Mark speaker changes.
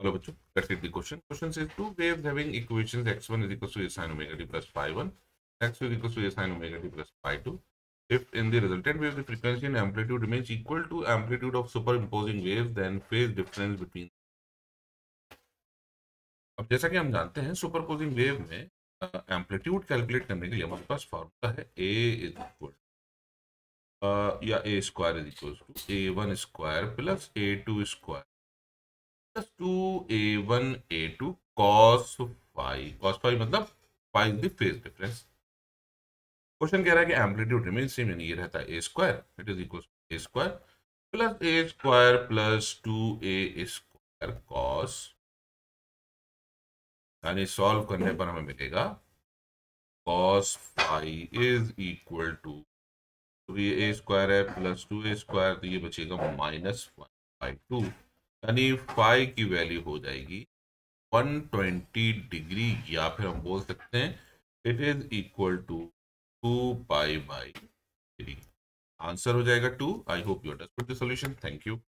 Speaker 1: Hello, bachcho. Let's read the question. Question says two waves having equations x1 is equal to a sine omega t plus phi 1, x2 is equal to a sine omega t plus phi 2. If in the resultant wave the frequency and amplitude remains equal to amplitude of superimposing waves, then phase difference between अब जैसा कि हम जानते हैं superposing wave में amplitude calculate करने के लिए हमारे पास फॉर्मूला है ए इज़ इक्वल या A square is equal to A one square plus A two square plus two A one A two cos five cos five मतलब five the phase difference question कह रहा है कि एम्पलीट्यूड रिमेन सेम यानी ये रहता है A square it is equal A square plus A square plus two A square cos यानी सॉल्व करने पर हमें मिलेगा cos five is equal to तो ये ए स्क्वायर है प्लस टू ए स्क्वायर तो ये बचेगा माइनस वन बाई टू यानी फाइव की वैल्यू हो जाएगी 120 डिग्री, या फिर हम बोल सकते हैं it is equal to two pi by three. Answer हो जाएगा two. I hope you understood the solution. Thank you.